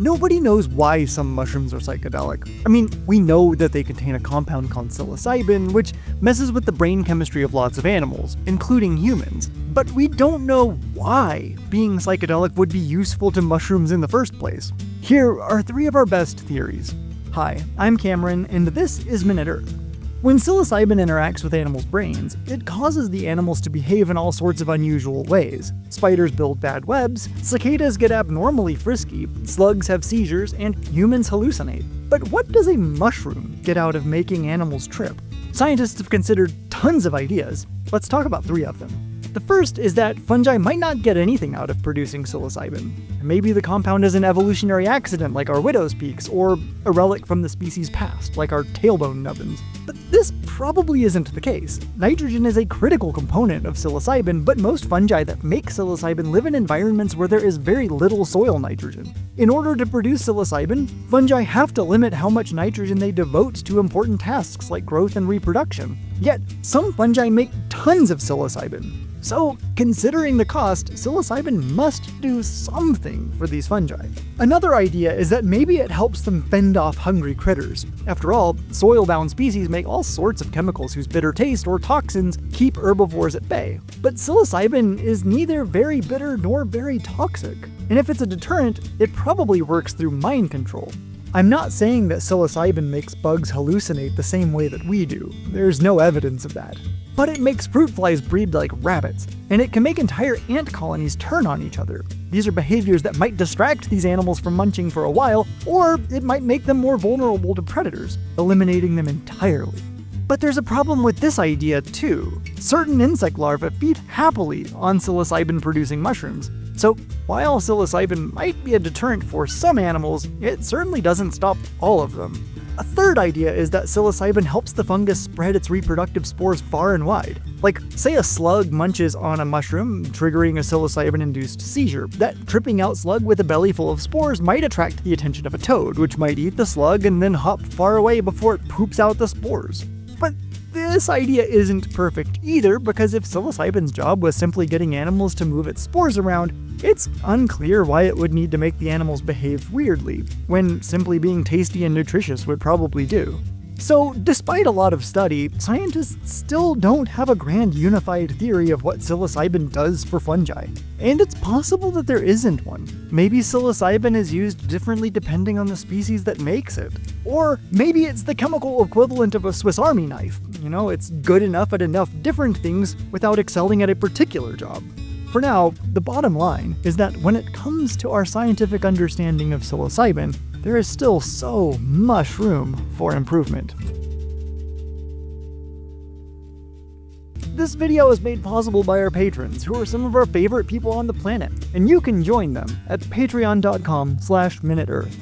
nobody knows why some mushrooms are psychedelic. I mean, we know that they contain a compound called psilocybin, which messes with the brain chemistry of lots of animals, including humans. But we don't know why being psychedelic would be useful to mushrooms in the first place. Here are three of our best theories. Hi, I'm Cameron, and this is Minute Earth. When psilocybin interacts with animals' brains, it causes the animals to behave in all sorts of unusual ways. Spiders build bad webs, cicadas get abnormally frisky, slugs have seizures, and humans hallucinate. But what does a mushroom get out of making animals trip? Scientists have considered tons of ideas. Let's talk about three of them. The first is that fungi might not get anything out of producing psilocybin. Maybe the compound is an evolutionary accident like our widow's peaks, or a relic from the species past like our tailbone nubbins. But this probably isn't the case. Nitrogen is a critical component of psilocybin, but most fungi that make psilocybin live in environments where there is very little soil nitrogen. In order to produce psilocybin, fungi have to limit how much nitrogen they devote to important tasks like growth and reproduction. Yet, some fungi make tons of psilocybin. So, considering the cost, psilocybin must do something for these fungi. Another idea is that maybe it helps them fend off hungry critters. After all, soil-bound species make all sorts of chemicals whose bitter taste or toxins keep herbivores at bay. But psilocybin is neither very bitter nor very toxic. And if it's a deterrent, it probably works through mind control. I'm not saying that psilocybin makes bugs hallucinate the same way that we do. There's no evidence of that but it makes fruit flies breed like rabbits, and it can make entire ant colonies turn on each other. These are behaviors that might distract these animals from munching for a while, or it might make them more vulnerable to predators, eliminating them entirely. But there's a problem with this idea too. Certain insect larvae feed happily on psilocybin producing mushrooms, so while psilocybin might be a deterrent for some animals, it certainly doesn't stop all of them. A third idea is that psilocybin helps the fungus spread its reproductive spores far and wide. Like, say a slug munches on a mushroom, triggering a psilocybin-induced seizure. That tripping out slug with a belly full of spores might attract the attention of a toad, which might eat the slug and then hop far away before it poops out the spores. But this idea isn't perfect either, because if psilocybin's job was simply getting animals to move its spores around, it's unclear why it would need to make the animals behave weirdly, when simply being tasty and nutritious would probably do. So, despite a lot of study, scientists still don't have a grand unified theory of what psilocybin does for fungi. And it's possible that there isn't one. Maybe psilocybin is used differently depending on the species that makes it. Or maybe it's the chemical equivalent of a Swiss Army knife. You know, it's good enough at enough different things without excelling at a particular job. For now, the bottom line is that when it comes to our scientific understanding of psilocybin, there is still so much room for improvement. This video is made possible by our patrons, who are some of our favorite people on the planet, and you can join them at patreon.com slash minuteearth.